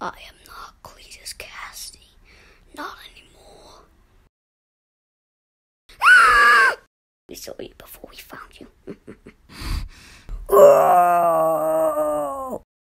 I am not Cletus Cassidy. Not anymore. we saw you before we found you.